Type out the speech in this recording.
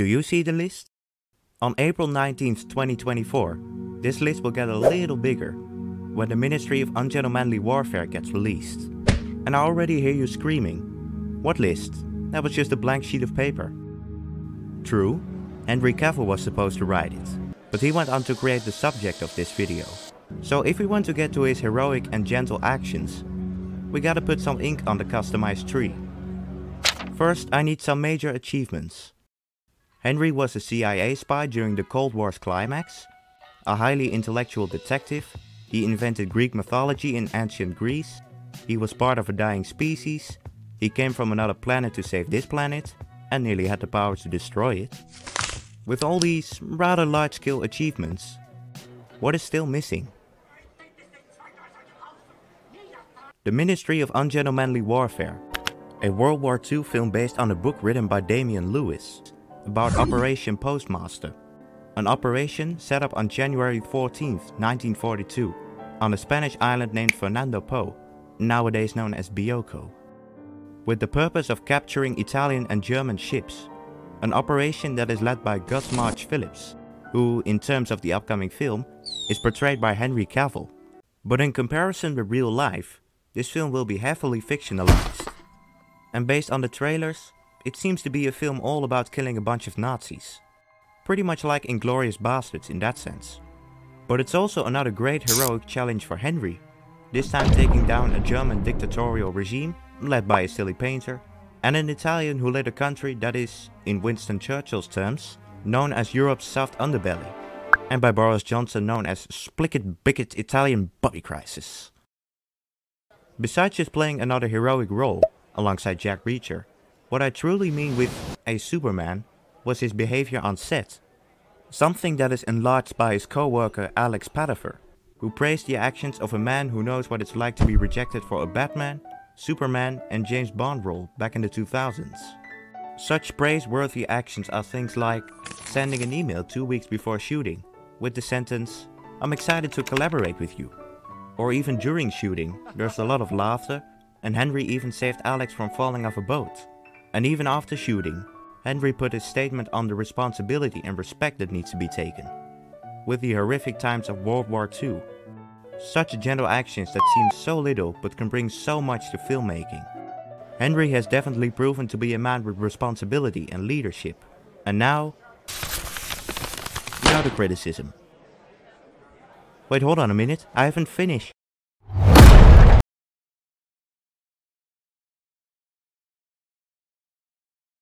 Do you see the list? On April 19th, 2024, this list will get a little bigger when the Ministry of Ungentlemanly Warfare gets released. And I already hear you screaming, what list? That was just a blank sheet of paper. True, Henry Cavill was supposed to write it, but he went on to create the subject of this video. So if we want to get to his heroic and gentle actions, we gotta put some ink on the customized tree. First, I need some major achievements. Henry was a CIA spy during the Cold War's climax, a highly intellectual detective, he invented Greek mythology in ancient Greece, he was part of a dying species, he came from another planet to save this planet, and nearly had the power to destroy it. With all these rather large-scale achievements, what is still missing? The Ministry of Ungentlemanly Warfare, a World War II film based on a book written by Damien Lewis about Operation Postmaster, an operation set up on January 14, 1942, on a Spanish island named Fernando Po, nowadays known as Bioko with the purpose of capturing Italian and German ships, an operation that is led by Gus March-Phillipps, who, in terms of the upcoming film, is portrayed by Henry Cavill. But in comparison with real life, this film will be heavily fictionalized. And based on the trailers, it seems to be a film all about killing a bunch of Nazis. Pretty much like Inglourious Basterds in that sense. But it's also another great heroic challenge for Henry, this time taking down a German dictatorial regime led by a silly painter, and an Italian who led a country that is, in Winston Churchill's terms, known as Europe's soft underbelly, and by Boris Johnson known as Splicket Bicket Italian Bobby Crisis. Besides just playing another heroic role, alongside Jack Reacher, what I truly mean with a Superman was his behavior on set. Something that is enlarged by his co-worker Alex Pettyfer, who praised the actions of a man who knows what it's like to be rejected for a Batman Superman and James Bond role back in the 2000s. Such praiseworthy actions are things like sending an email two weeks before shooting with the sentence, I'm excited to collaborate with you. Or even during shooting, there's a lot of laughter and Henry even saved Alex from falling off a boat. And even after shooting, Henry put his statement on the responsibility and respect that needs to be taken. With the horrific times of World War II, such gentle actions that seem so little but can bring so much to filmmaking. Henry has definitely proven to be a man with responsibility and leadership. And now, the criticism. Wait, hold on a minute, I haven't finished.